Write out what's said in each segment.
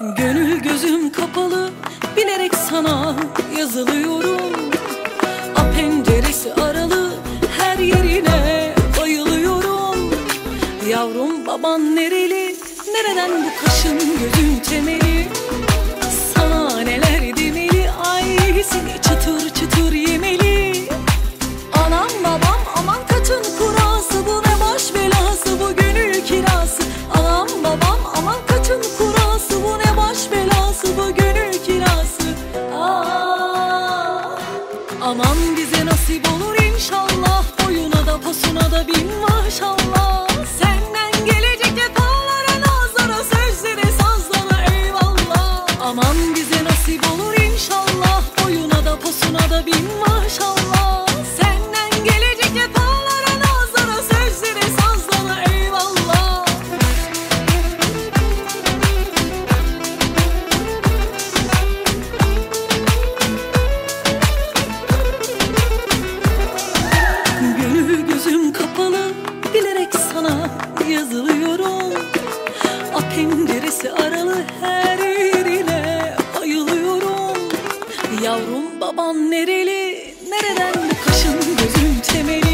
Gönül gözüm kapalı bilerek sana yazılıyorum. A penceresi aralı her yerine bayılıyorum. Yavrum baban nereli nereden bu kaşın gözün temeli? Sana neler demeli ay seni çıtır çıtır Bize nasip olur inşallah. Boyuna da posuna da bin maşallah. Senden gelecek yatalara nazlara Sözlere sazlara eyvallah. Aman bize nasip olur inşallah. Boyuna da posuna da bin maşallah penceresi aralı her yerine bayılıyorum. Yavrum baban nereli nereden bu kaşın gözün temeli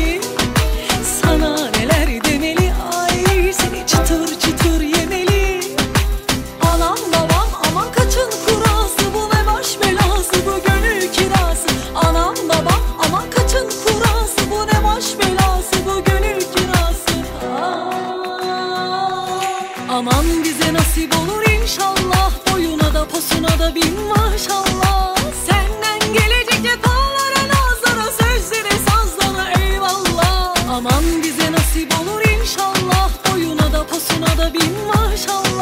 Aman bize nasip olur inşallah. Boyuna da posuna da bin maşallah. Senden gelecek yatalara nazlara Sözlere sazlara eyvallah. Aman bize nasip olur inşallah. Boyuna da posuna da bin maşallah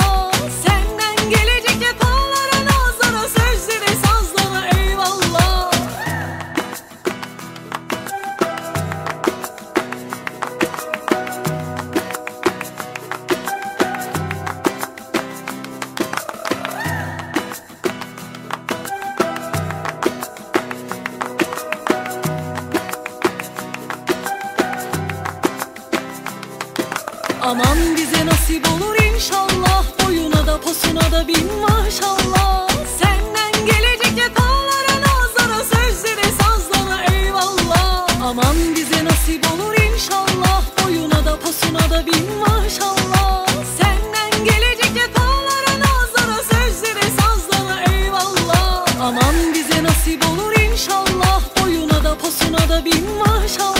Aman bize nasip olur inşallah. Boyuna da posuna da bin maşallah. Senden gelecek yakalara nazlara Sözlere sazlara eyvallah. Aman bize nasip olur inşallah. Boyuna da posuna da bin maşallah. Senden gelecek yakalara nazlara Sözlere sazlara eyvallah. Aman bize nasip olur inşallah. Boyuna da posuna da bin maşallah.